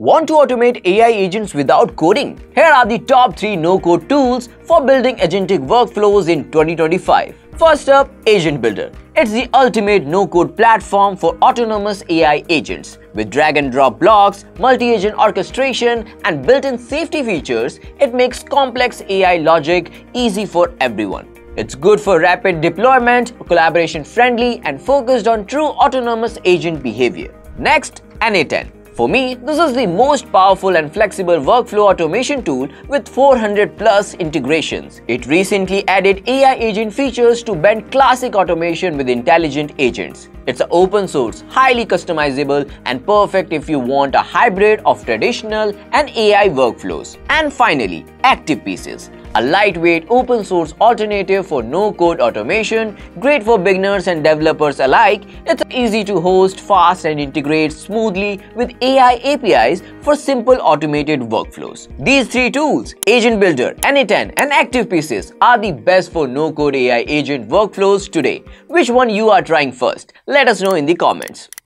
Want to automate AI agents without coding? Here are the top 3 no-code tools for building agentic workflows in 2025. First up, Agent Builder. It's the ultimate no-code platform for autonomous AI agents. With drag-and-drop blocks, multi-agent orchestration, and built-in safety features, it makes complex AI logic easy for everyone. It's good for rapid deployment, collaboration friendly, and focused on true autonomous agent behavior. Next, n8n. For me, this is the most powerful and flexible workflow automation tool with 400 plus integrations. It recently added AI agent features to blend classic automation with intelligent agents. It's open source, highly customizable and perfect if you want a hybrid of traditional and AI workflows. And finally, Activepieces a lightweight open source alternative for no-code automation, great for beginners and developers alike. It's easy to host, fast and integrates smoothly with AI APIs for simple automated workflows. These three tools, Agent Builder, n8n and Activepieces are the best for no-code AI agent workflows today. Which one you are trying first? Let us know in the comments.